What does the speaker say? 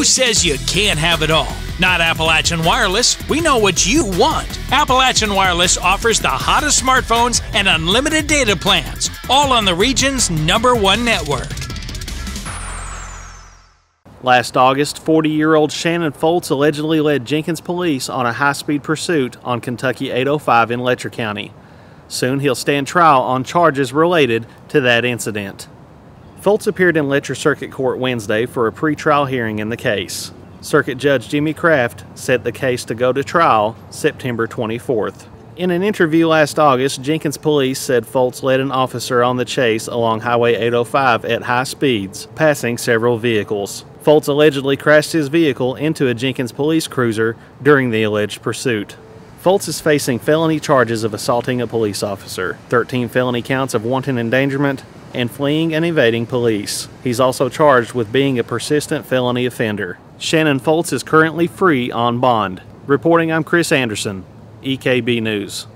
Who says you can't have it all? Not Appalachian Wireless. We know what you want. Appalachian Wireless offers the hottest smartphones and unlimited data plans, all on the region's number one network. Last August, 40 year old Shannon Foltz allegedly led Jenkins police on a high speed pursuit on Kentucky 805 in Letcher County. Soon he'll stand trial on charges related to that incident. Foltz appeared in Letcher Circuit Court Wednesday for a pretrial hearing in the case. Circuit Judge Jimmy Craft set the case to go to trial September 24th. In an interview last August, Jenkins police said Foltz led an officer on the chase along Highway 805 at high speeds, passing several vehicles. Foltz allegedly crashed his vehicle into a Jenkins police cruiser during the alleged pursuit. Foltz is facing felony charges of assaulting a police officer, 13 felony counts of wanton endangerment, and fleeing and evading police. He's also charged with being a persistent felony offender. Shannon Foltz is currently free on bond. Reporting, I'm Chris Anderson, EKB News.